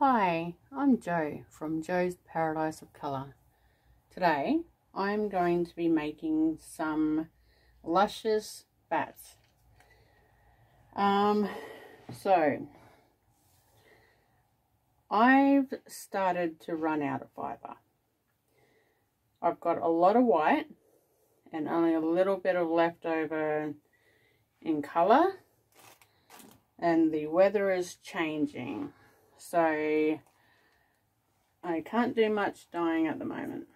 Hi, I'm Jo from Jo's Paradise of Colour. Today I'm going to be making some luscious batts. Um, so I've started to run out of fibre. I've got a lot of white and only a little bit of leftover in colour and the weather is changing so I can't do much dyeing at the moment.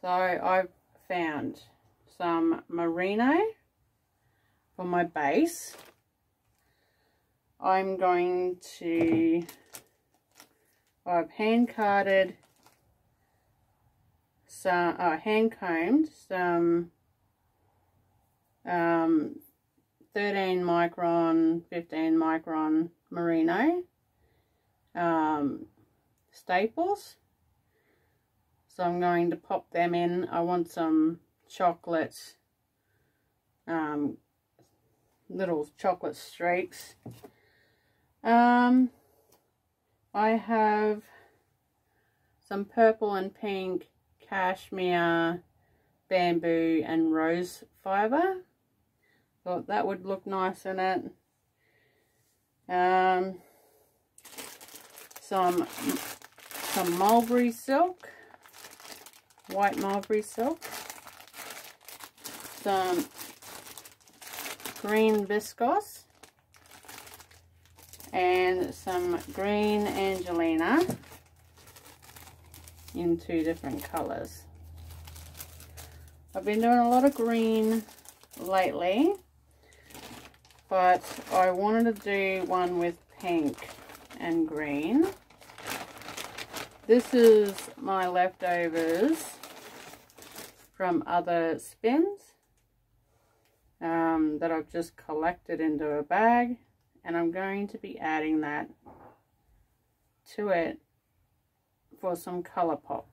So I've found some merino for my base. I'm going to I've hand carded some uh, hand combed some um, 13 micron, 15 micron merino um, staples. So I'm going to pop them in. I want some chocolate, um, little chocolate streaks. Um, I have some purple and pink cashmere, bamboo and rose fibre. Thought that would look nice in it. Um, some some mulberry silk, white mulberry silk, some green viscose, and some green Angelina in two different colours. I've been doing a lot of green lately but I wanted to do one with pink and green. This is my leftovers from other spins um, that I've just collected into a bag and I'm going to be adding that to it for some color pop.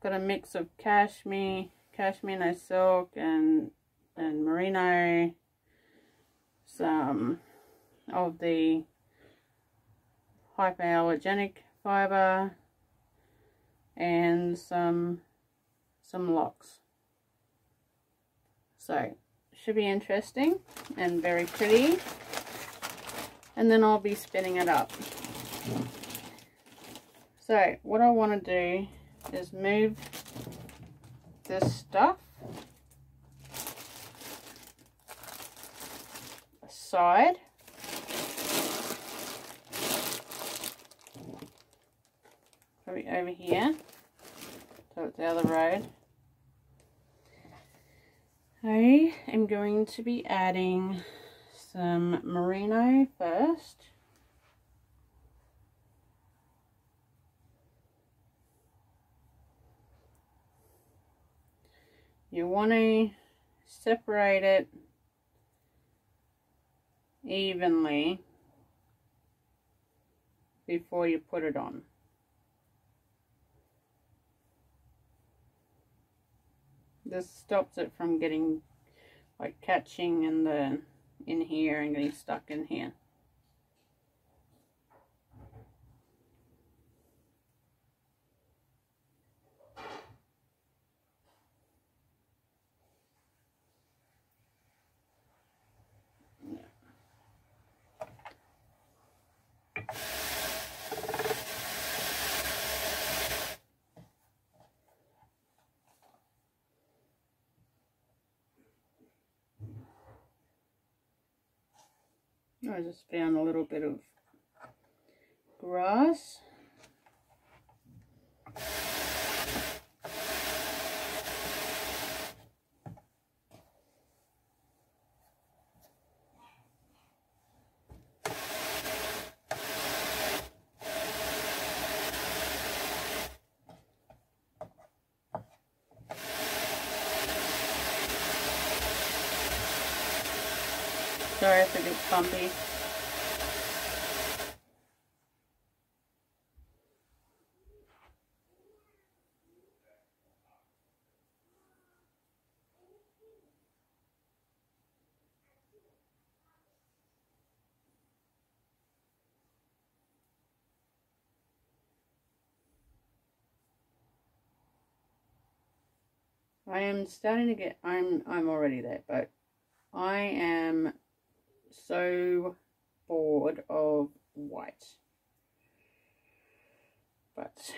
Got a mix of cashmere, cashmere silk and and merino, some of the hypoallergenic fiber, and some some locks. So should be interesting and very pretty. And then I'll be spinning it up. So what I want to do is move this stuff side. Over here. So it's the other road. I am going to be adding some merino first. You want to separate it evenly before you put it on. This stops it from getting like catching in the in here and getting stuck in here. I just found a little bit of grass. Sorry it gets bumpy. I am starting to get, I'm, I'm already there, but I am so bored of white. But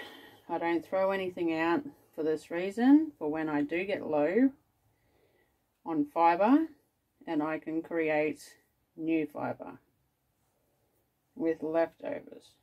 I don't throw anything out for this reason, for when I do get low on fibre, and I can create new fibre with leftovers.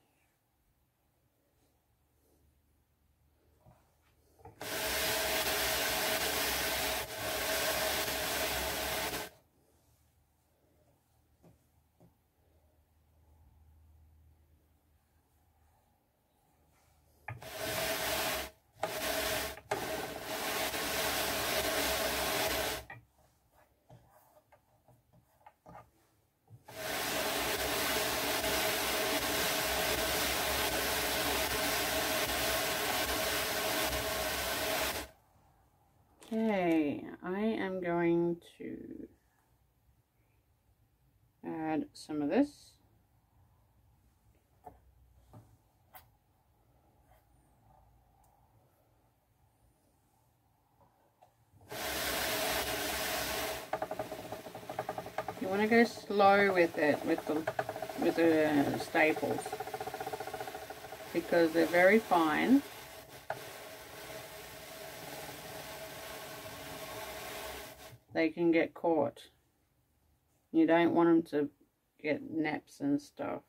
Okay, I am going to add some of this. Go slow with it, with the with the staples, because they're very fine. they can get caught. You don't want them to get naps and stuff.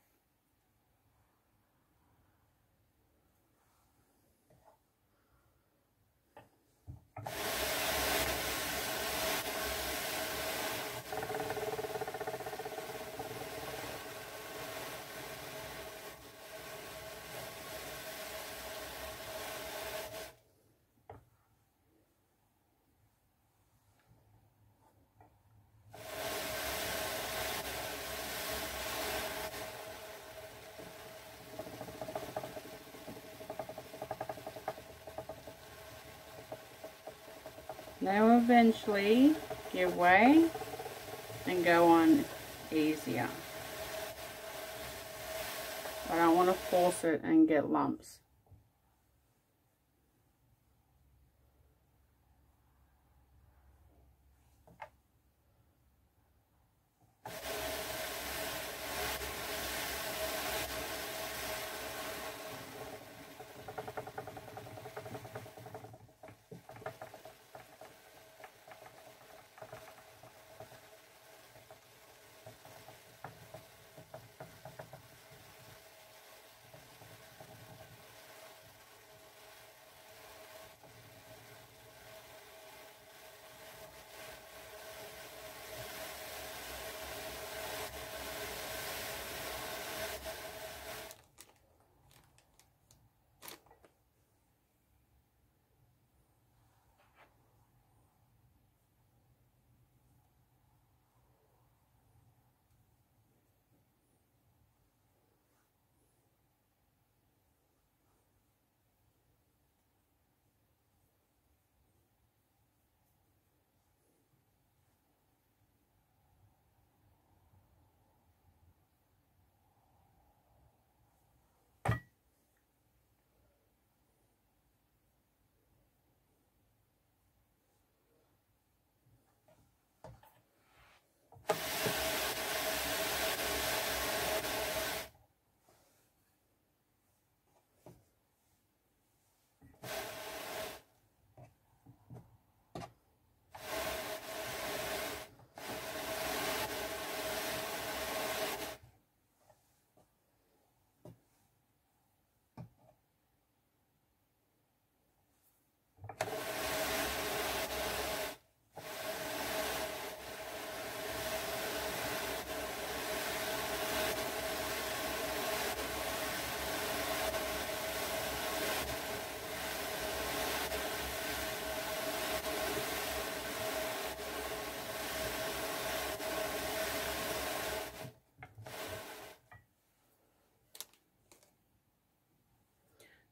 They'll eventually give way and go on easier. I don't want to force it and get lumps.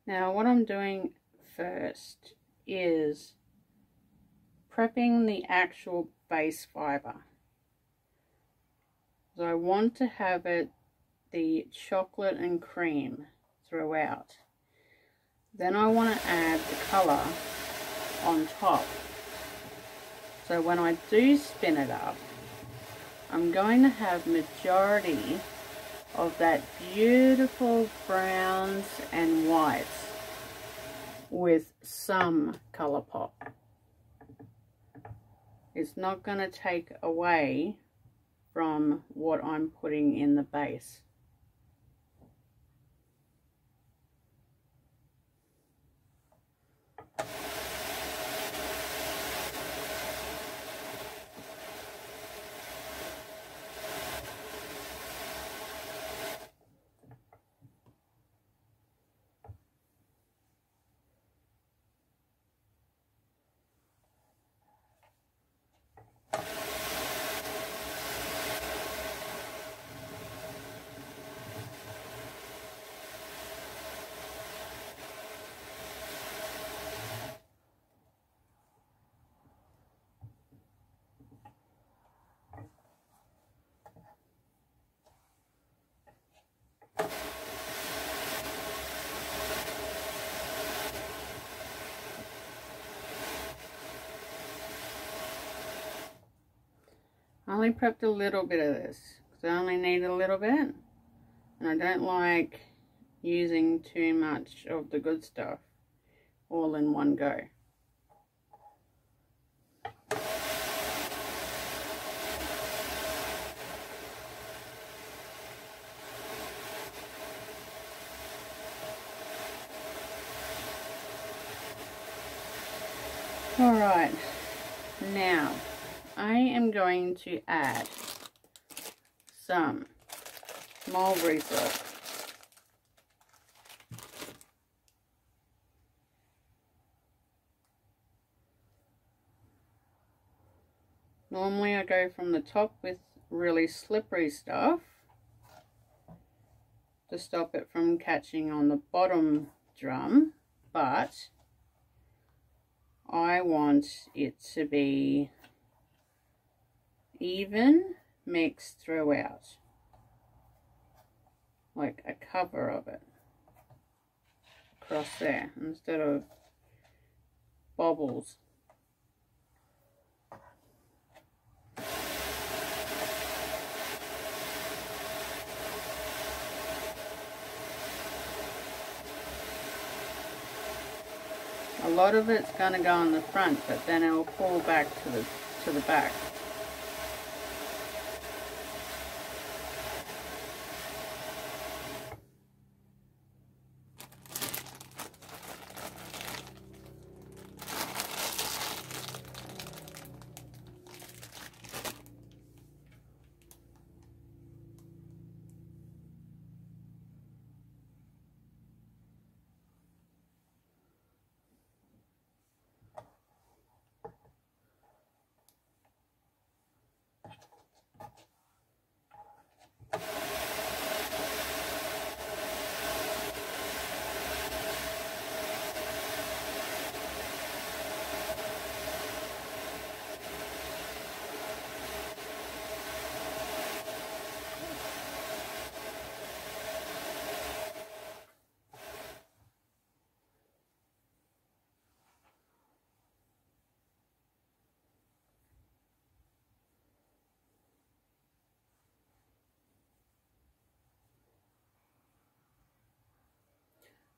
Now what I'm doing first is prepping the actual base fibre. So I want to have it the chocolate and cream throughout. Then I want to add the colour on top So when I do spin it up, I'm going to have majority of that beautiful browns and whites with some colour pop. It's not going to take away from what I'm putting in the base. I only prepped a little bit of this because I only need a little bit and I don't like using too much of the good stuff all in one go. Alright, now I am going to add some mulberry syrup. Normally I go from the top with really slippery stuff to stop it from catching on the bottom drum, but I want it to be even mixed throughout. Like a cover of it. Across there instead of bubbles. A lot of it's going to go on the front but then it'll pull back to the to the back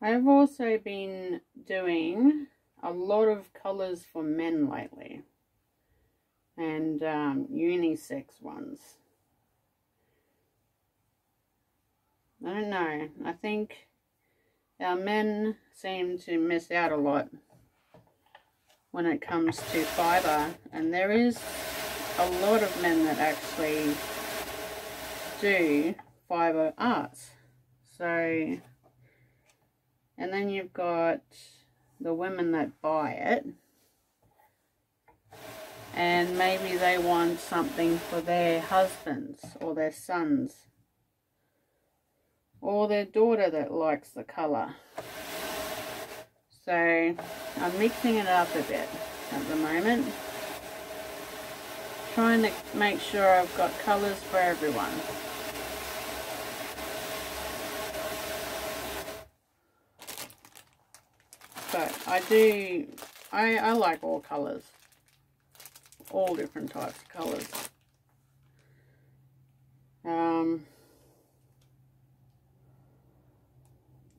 I've also been doing a lot of colours for men lately. And um, unisex ones. I don't know. I think our men seem to miss out a lot when it comes to fibre. And there is a lot of men that actually do fibre arts. So and then you've got the women that buy it. And maybe they want something for their husbands or their sons. Or their daughter that likes the colour. So I'm mixing it up a bit at the moment. Trying to make sure I've got colours for everyone. But I do, I, I like all colours. all different types of colours. Um,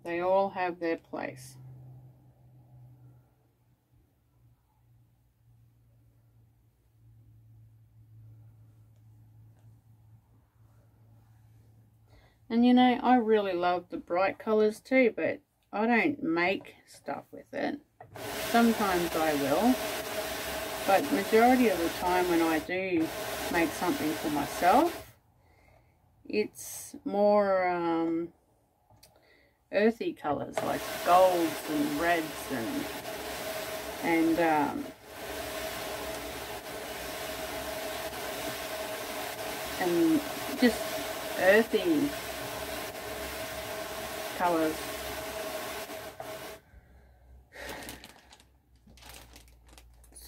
they all have their place. And you know, I really love the bright colours too, but I don't make stuff with it. Sometimes I will, but majority of the time when I do make something for myself, it's more um, earthy colours like golds and reds and and um, and just earthy colours.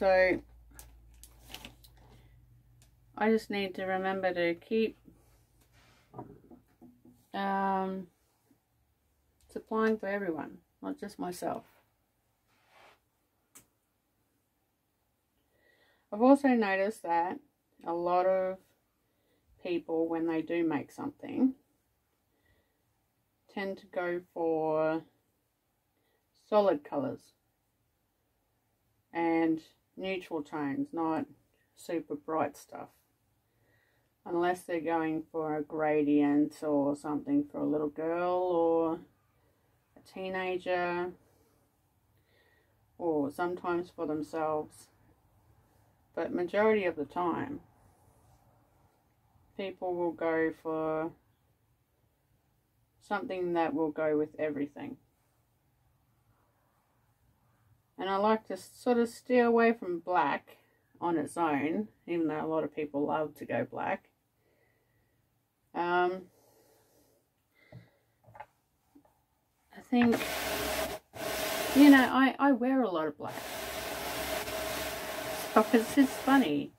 So I just need to remember to keep um, supplying for everyone, not just myself. I've also noticed that a lot of people, when they do make something, tend to go for solid colours and neutral tones, not super bright stuff. Unless they're going for a gradient or something for a little girl or a teenager or sometimes for themselves. But majority of the time, people will go for something that will go with everything. And I like to sort of steer away from black on its own, even though a lot of people love to go black. Um, I think, you know, I, I wear a lot of black. So it's just funny.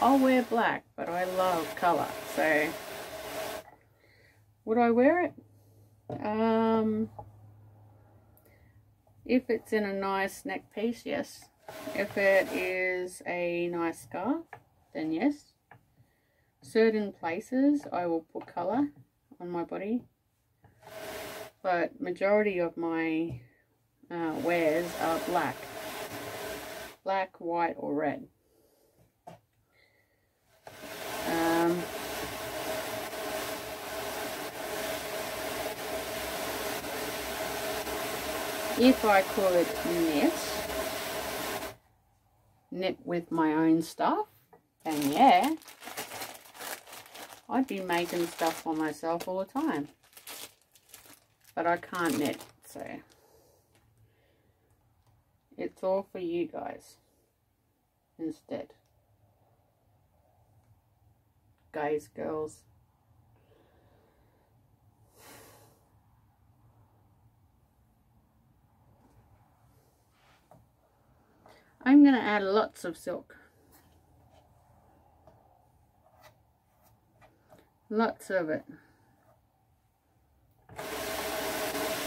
I'll wear black, but I love colour. So, would I wear it? Um, if it's in a nice neck piece, yes. If it is a nice scarf, then yes. Certain places I will put colour on my body. But majority of my uh, wears are black. Black, white or red. Um, if I could knit, knit with my own stuff, then yeah, I'd be making stuff for myself all the time. But I can't knit, so it's all for you guys instead. Guys, girls. I'm going to add lots of silk. Lots of it.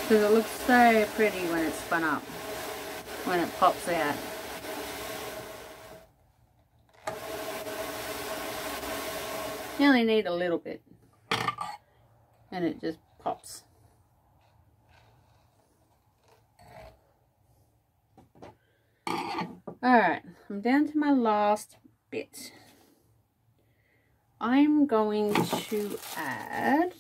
Because it looks so pretty when it's spun up. When it pops out. You only need a little bit. And it just pops. Alright, I'm down to my last bit. I'm going to add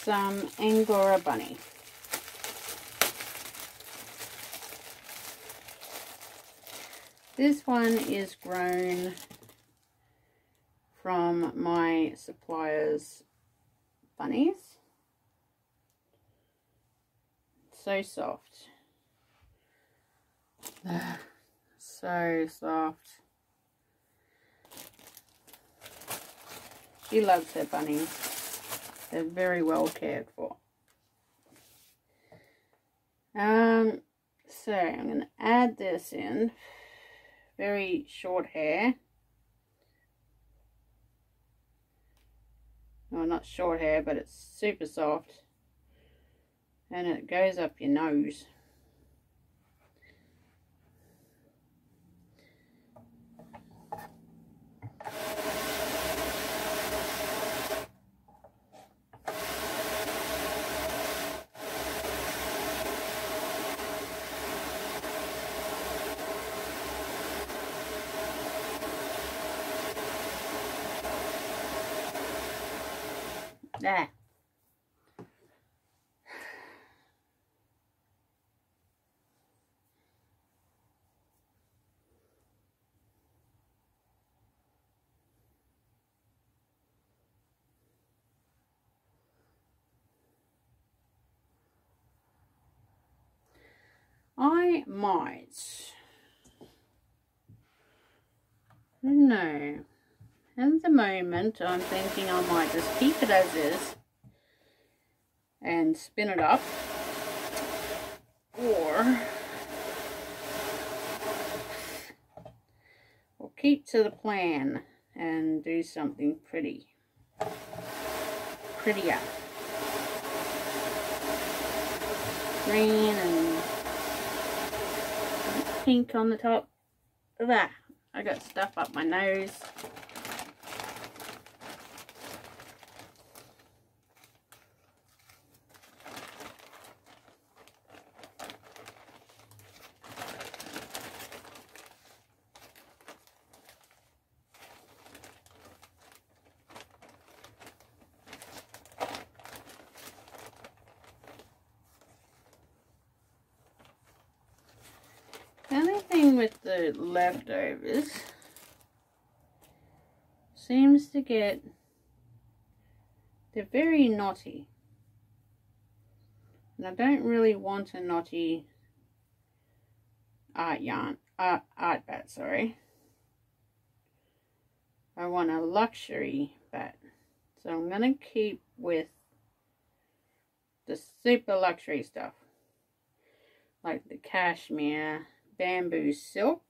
some Angora Bunny. This one is grown from my supplier's bunnies. So soft. so soft. She loves her bunnies. They're very well cared for. Um, so I'm going to add this in. Very short hair. Well, not short hair, but it's super soft and it goes up your nose. Yeah. I might. No. At the moment, I'm thinking I might just keep it as is and spin it up. Or we'll keep to the plan and do something pretty. Prettier. Green and pink on the top. There. I got stuff up my nose. With the leftovers seems to get, they're very knotty. And I don't really want a knotty art yarn, art, art batt, sorry. I want a luxury batt. So I'm going to keep with the super luxury stuff. Like the cashmere bamboo silk,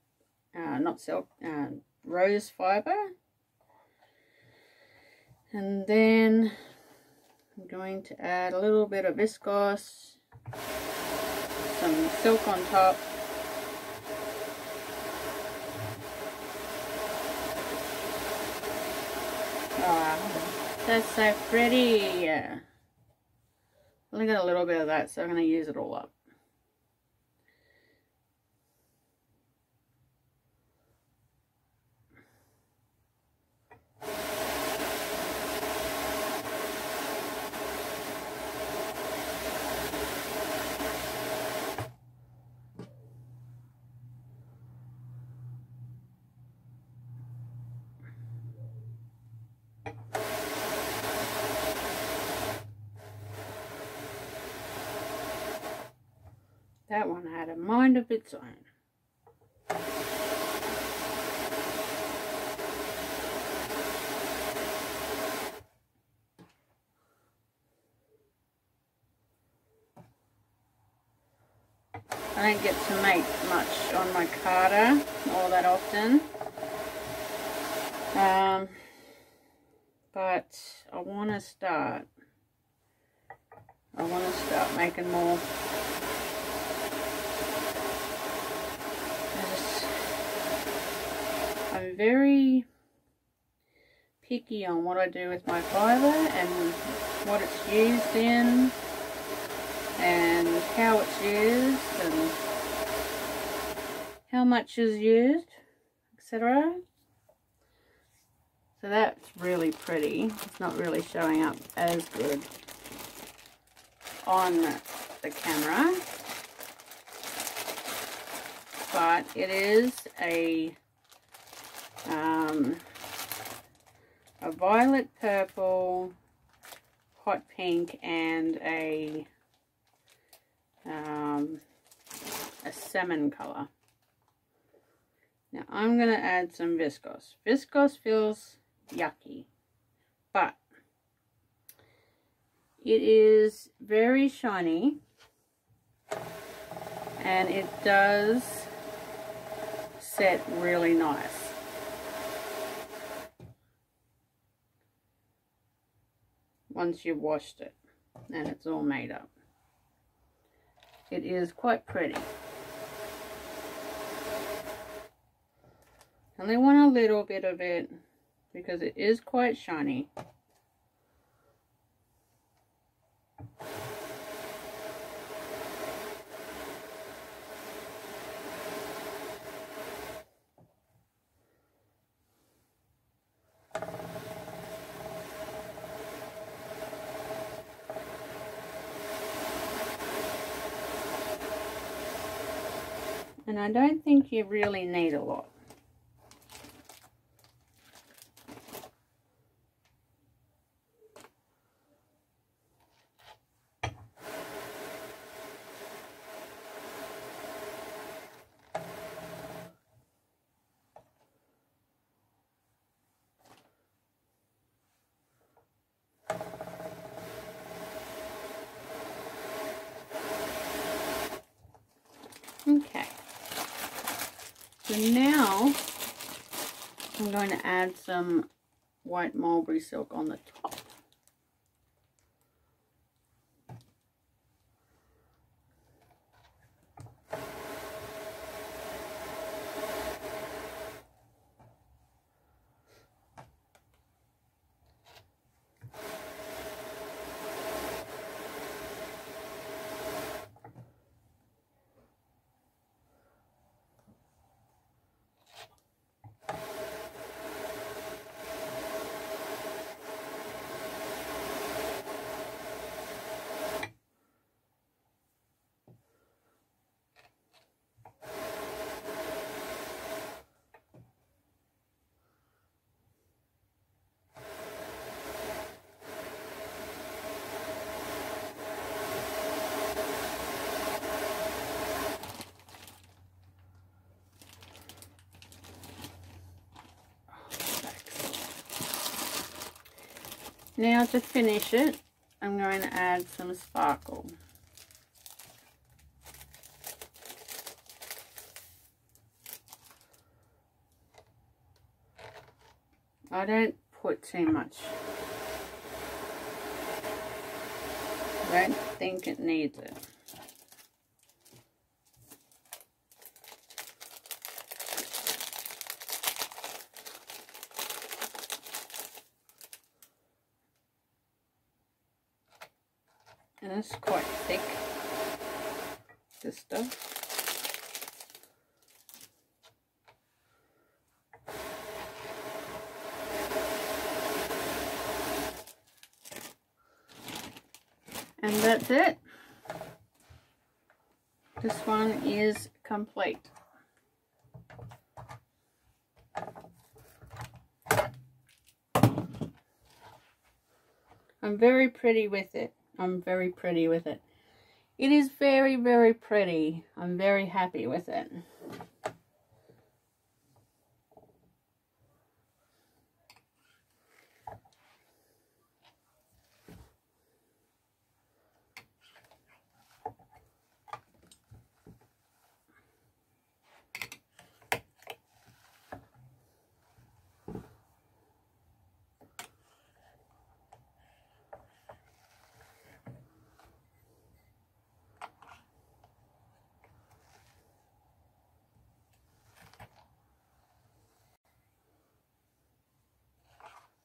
uh, not silk, uh, rose fiber. And then I'm going to add a little bit of viscose, some silk on top. Oh, that's so pretty. I only got a little bit of that, so I'm going to use it all up. That one had a mind of its own. I don't get to make much on my carder all that often. Um, but I want to start. I want to start making more I'm very picky on what I do with my fibre and what it's used in and how it's used and how much is used, etc. So that's really pretty. It's not really showing up as good on the camera. But it is a um, a violet purple, hot pink, and a um, a salmon color. Now I'm going to add some viscose. Viscose feels yucky, but it is very shiny and it does set really nice. Once you've washed it and it's all made up. It is quite pretty. Only want a little bit of it because it is quite shiny. And I don't think you really need a lot. Okay. So now I'm going to add some white mulberry silk on the Now to finish it, I'm going to add some sparkle. I don't put too much. I don't think it needs it. And it's quite thick, this stuff. And that's it. This one is complete. I'm very pretty with it. I'm very pretty with it. It is very, very pretty. I'm very happy with it.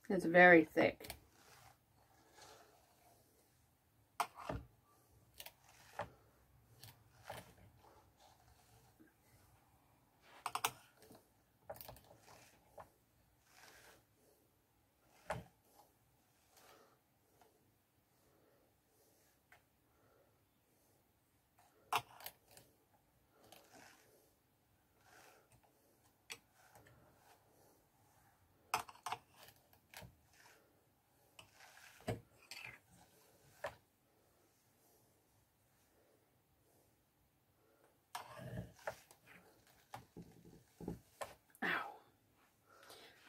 It's very thick.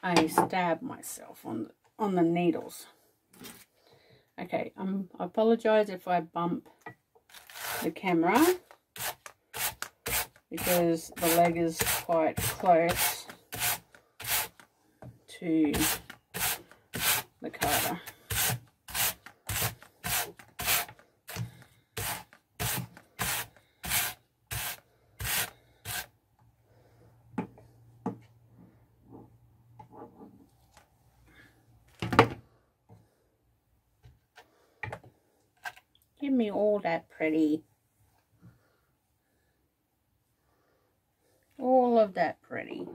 I stab myself on the, on the needles. Okay, um, I apologize if I bump the camera because the leg is quite close to the carder. Give me all that pretty. Oh, All of that pretty.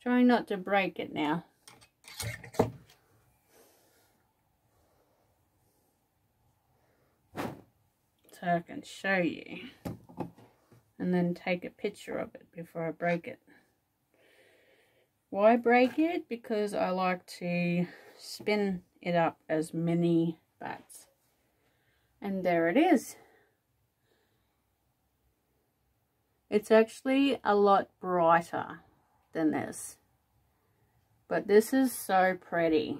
Trying not to break it now. So so I can show you and then take a picture of it before I break it. Why break it? Because I like to spin it up as mini batts. And there it is. It's actually a lot brighter than this. But this is so pretty.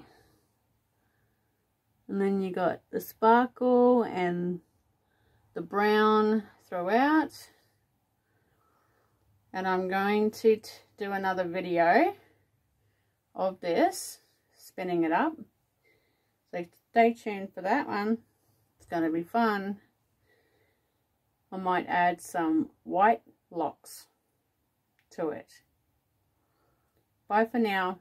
And then you got the sparkle and the brown throughout. And I'm going to do another video of this, spinning it up. Stay tuned for that one. It's going to be fun. I might add some white locks to it. Bye for now.